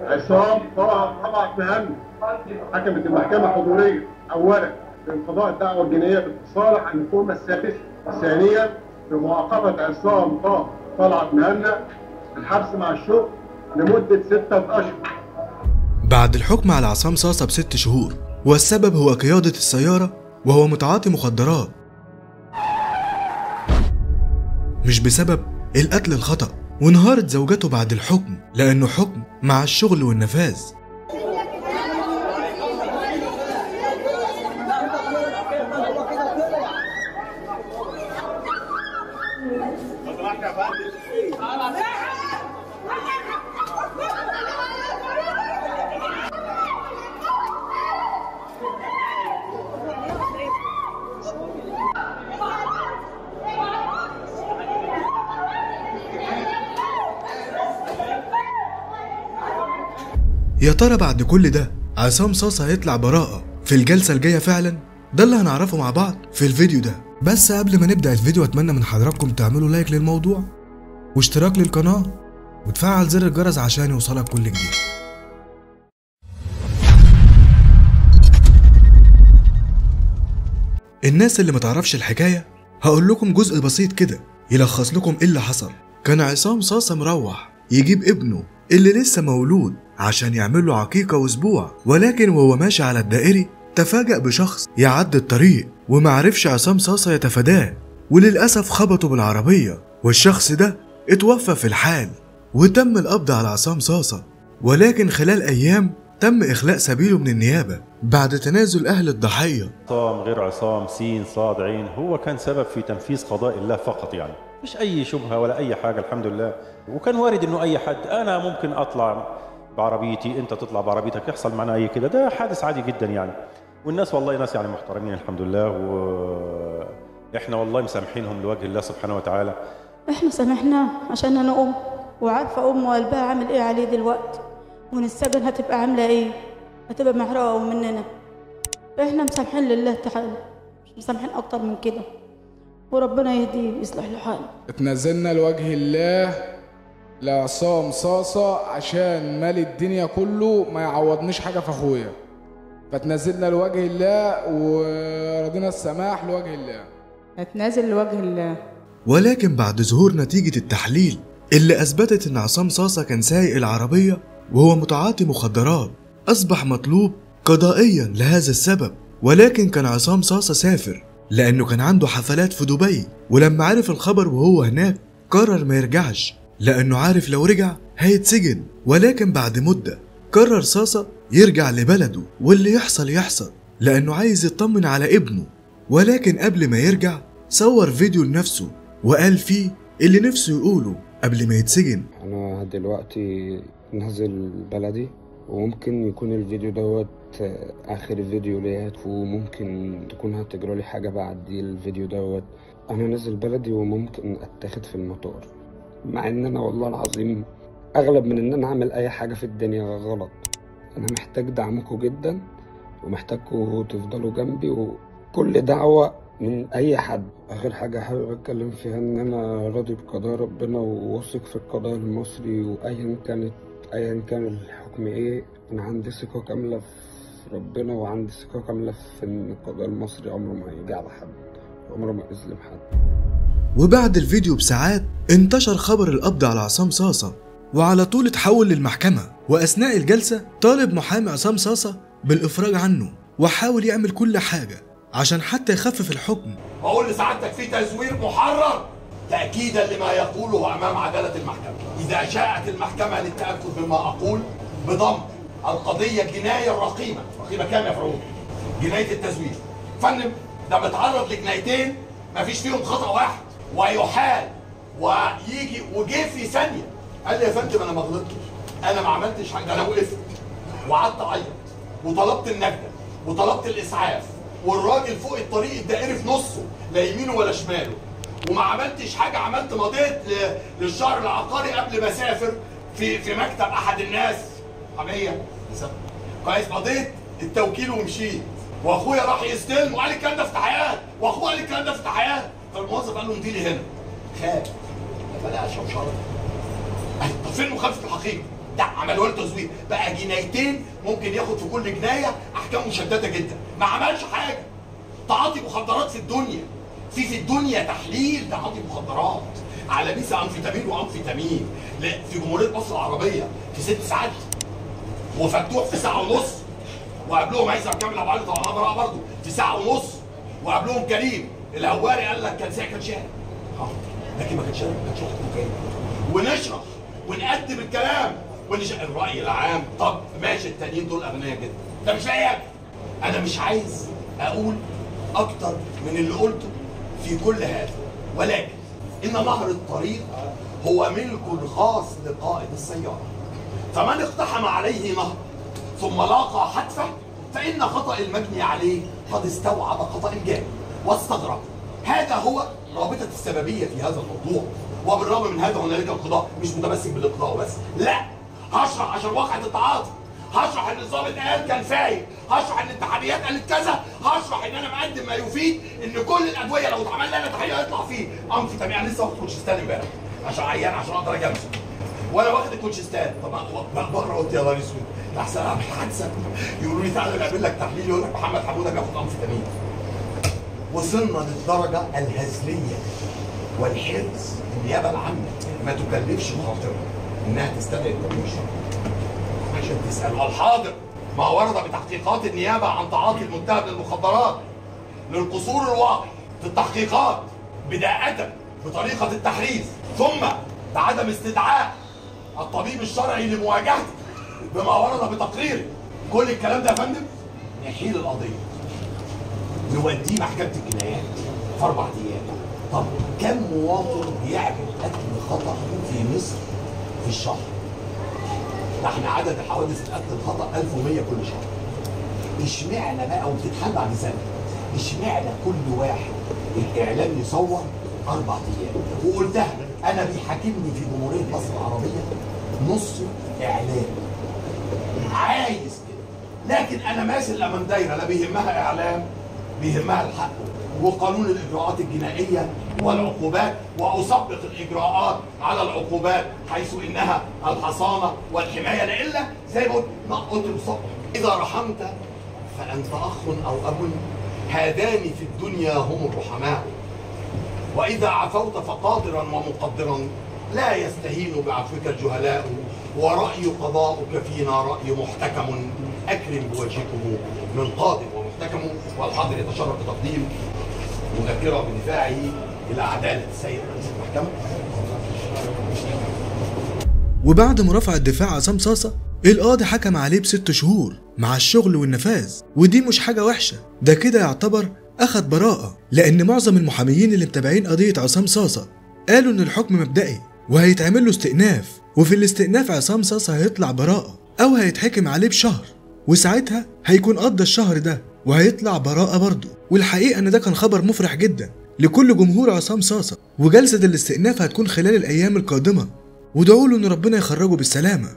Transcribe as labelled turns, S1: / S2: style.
S1: عصام طه طلعت مهمة حكمت المحكمة الحضورية. أولا بانقضاء الدعوة الجنائية باتصال عن التهمة السادسة ثانيا بمعاقبة عصام طه طلعت مهنا بالحبس مع الشغل لمدة ستة أشهر.
S2: بعد الحكم على عصام صاصة بست شهور والسبب هو قيادة السيارة وهو متعاطي مخدرات. مش بسبب القتل الخطأ. وانهارت زوجته بعد الحكم لأنه حكم مع الشغل والنفاذ. يا ترى بعد كل ده عصام صاصة هيطلع براءة في الجلسة الجاية فعلا؟ ده اللي هنعرفه مع بعض في الفيديو ده. بس قبل ما نبدأ الفيديو أتمنى من حضراتكم تعملوا لايك للموضوع واشتراك للقناة وتفعل زر الجرس عشان يوصلك كل جديد. الناس اللي متعرفش الحكاية هقول لكم جزء بسيط كده يلخص لكم إيه اللي حصل. كان عصام صاصة مروح يجيب ابنه اللي لسه مولود عشان يعمل له عقيقة واسبوع ولكن وهو ماشي على الدائري تفاجأ بشخص يعدي الطريق ومعرفش عصام صاصة يتفاداه وللأسف خبطه بالعربية والشخص ده اتوفى في الحال وتم القبض على عصام صاصة ولكن خلال أيام تم إخلاء سبيله من النيابة بعد تنازل أهل الضحية.
S3: عصام غير عصام سين صاد عين هو كان سبب في تنفيذ قضاء الله فقط يعني. مش أي شبهة ولا أي حاجة الحمد لله. وكان وارد إنه أي حد أنا ممكن أطلع بعربيتي أنت تطلع بعربيتك يحصل معنا أي كده. ده حادث عادي جدا يعني. والناس والله ناس يعني محترمين الحمد لله وإحنا والله مسامحينهم لوجه الله سبحانه وتعالى.
S4: إحنا سامحناه عشان أنا أم وعارفة ام وقلبها عامل إيه عليه دلوقتي. السجن هتبقى عاملة إيه؟ هتبقى محرقه مننا إحنا مسامحين لله تعالى مش مسامحين أكتر من كده. وربنا يهديه ويصلح له حاله
S5: اتنزلنا لوجه الله لعصام صاصة عشان مال الدنيا كله ما يعوضنيش حاجة في أخويا. فتنزلنا لوجه الله ورضينا السماح لوجه الله.
S6: اتنازل لوجه الله.
S2: ولكن بعد ظهور نتيجة التحليل اللي أثبتت إن عصام صاصة كان سايق العربية وهو متعاطي مخدرات أصبح مطلوب قضائيا لهذا السبب ولكن كان عصام صاصة سافر لأنه كان عنده حفلات في دبي ولما عرف الخبر وهو هناك قرر ما يرجعش لأنه عارف لو رجع هيتسجن ولكن بعد مدة قرر صاصة يرجع لبلده واللي يحصل يحصل لأنه عايز يطمن على ابنه ولكن قبل ما يرجع صور فيديو لنفسه وقال فيه اللي نفسه يقوله. قبل ما يتسجن.
S7: أنا دلوقتي نازل بلدي وممكن يكون الفيديو دوت آخر فيديو ليا وممكن تكون هتجرى لي حاجة بعد الفيديو دوت. أنا نازل بلدي وممكن أتاخد في المطار. مع إن أنا والله العظيم أغلب من إن أنا أعمل أي حاجة في الدنيا غلط. أنا محتاج دعمكم جدا ومحتاجكم تفضلوا جنبي وكل دعوة من أي حد. آخر حاجة حابب أتكلم فيها إن أنا راضي بقضاء ربنا وواثق في القضاء المصري وايا كانت ايا كان الحكم إيه. أنا عندي ثقة كاملة في ربنا وعندي ثقة كاملة في إن القضاء المصري عمره ما هيجي على حد. عمره ما يظلم حد
S2: وبعد الفيديو بساعات انتشر خبر القبض على عصام صاصة وعلى طول اتحول للمحكمة وأثناء الجلسة طالب محامي عصام صاصة بالإفراج عنه وحاول يعمل كل حاجة عشان حتى يخفف الحكم.
S8: بقول لسعادتك في تزوير محرر تأكيدا لما يقوله أمام عدالة المحكمة. إذا شاءت المحكمة للتأكد مما أقول بضم القضية الجناية الرقيمة رقيمة كام يا فرعون؟ جناية التزوير. فندم ده متعرض لجنايتين ما فيش فيهم خطأ واحد. ويحال ويجي وجه في ثانية. قال لي يا فندم أنا ما غلطتش. أنا ما عملتش حاجة. أنا وقفت وقعدت أعيط. وطلبت النجدة. وطلبت الإسعاف. والراجل فوق الطريق الدائري في نصه لا يمينه ولا شماله. وما عملتش حاجة عملت مضيت للشهر العقاري قبل ما أسافر في في مكتب أحد الناس. حمية. كويس مضيت التوكيل ومشيت. وأخويا راح يستلم وقال الكلام ده في تحيات وأخويا قال الكلام ده في تحيات فالموظف قال له امضي لي هنا. خاف. فلا شوشره طب فين مخالفة الحقيقة؟ ده عملوا له تزوير. بقى جنايتين ممكن ياخد في كل جناية أحكام مشدده جدا. ما عملش حاجة. تعاطي مخدرات في الدنيا. في في الدنيا تحليل تعاطي مخدرات. على بيس أمفيتامين وأمفيتامين. لا، في جمهورية مصر العربية في ست ساعات. وفتوح في ساعة ونص. وقبلهم عايز كامل أبو علي براءه برضه. في ساعة ونص. وقبلهم كريم. الهواري قال لك كان ساعة كان شارع آه لكن ما كانش ما كانش واخد ونشرح ونقدم الكلام. ونش... الرأي العام. طب ماشي التانيين دول أغنياء جدا. ده مش لاقي. أنا مش عايز أقول أكتر من اللي قلته في كل هذا ولكن إن نهر الطريق هو ملك خاص لقائد السيارة. فمن اقتحم عليه نهر ثم لاقى حتفه فإن خطأ المجني عليه قد استوعب خطأ الجاني واستغرب. هذا هو رابطة السببية في هذا الموضوع. وبالرغم من هذا هنالك القضاء مش متمسك بالإقضاء وبس. لا هشرح عشان واقعة التعاطي هشرح إن الضابط قال كان فايق. هشرح إن الاتحاديات قالت كذا. هشرح إن أنا مقدم ما يفيد. إن كل الأدوية لو اتعمل لها تحقيق هيطلع فيه. امفيتامين أنا لسه واخد كونشستان امبارح. عشان عيان عشان أقدر اجامسه وأنا واخد الكونشستان طب بقرا قلت يا نهار أسود. احسن اعمل حادثه يقولوا لي تعالى نعمل لك تحليل. يقول لك محمد حموده بياخد امفيتامين وصلنا للدرجة الهزلية. والحرص النيابة العامة ما تكلفش خاطرها إنها تستدعي الشرعي عشان تسال الحاضر؟ ما ورد بتحقيقات النيابة عن تعاطي المتهم للمخدرات للقصور الواقع في التحقيقات بداءة بطريقة التحريز ثم بعدم استدعاء الطبيب الشرعي لمواجهته بما ورد بتقريره. كل الكلام ده يا فندم؟ نحيل القضية. نوديه محكمة الجنايات في أربع أيام. طب كم مواطن بيعمل قتل خطأ في مصر في الشهر؟ ده إحنا عدد حوادث القتل الخطأ 1100 كل شهر اشمعنى بقى وبتتحل بعد سنة؟ اشمعنى كل واحد الإعلام يصور أربع أيام؟ وقلتها أنا بيحاكمني في جمهورية مصر العربية نص إعلام. عايز كده. لكن أنا ماشي امام دايره لا بيهمها إعلام. بيهمها الحق. وقانون الإجراءات الجنائية والعقوبات وأسبق الإجراءات على العقوبات حيث إنها الحصانة والحماية. لإلا زي ما قلت ما إذا رحمت فأنت أخ أو أب هذان في الدنيا هم الرحماء. وإذا عفوت فقادرا ومقدرا لا يستهين بعفوك الجهلاء ورأي قضاؤك فينا رأي محتكم. أكرم بوجهكم من ومحتكم والحاضر يتشرف بتقديم مذكرة بدفاعه إلى عدالة السيد رئيس المحكمة.
S2: وبعد مرافعة دفاع عصام صاصة القاضي حكم عليه بست شهور مع الشغل والنفاذ ودي مش حاجة وحشة. ده كده يعتبر أخد براءة لأن معظم المحاميين اللي متابعين قضية عصام صاصة قالوا إن الحكم مبدئي وهيتعمل له استئناف وفي الاستئناف عصام صاصة هيطلع براءة أو هيتحكم عليه بشهر وساعتها هيكون قضى الشهر ده. وهيطلع براءة برضه. والحقيقة إن ده كان خبر مفرح جدا لكل جمهور عصام صاصة. وجلسة الاستئناف هتكون خلال الأيام القادمة. ودعوا له إن ربنا يخرجه بالسلامة.